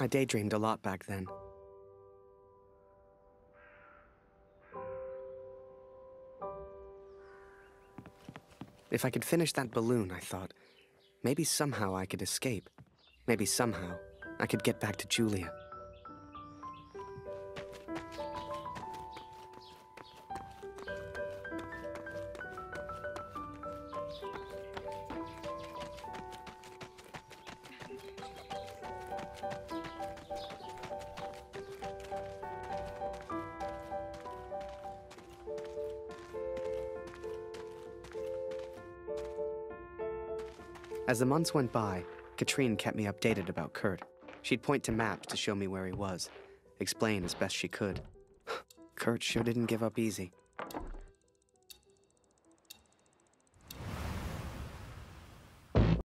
I daydreamed a lot back then. If I could finish that balloon, I thought, maybe somehow I could escape. Maybe somehow I could get back to Julia. As the months went by, Katrine kept me updated about Kurt. She'd point to maps to show me where he was, explain as best she could. Kurt sure didn't give up easy.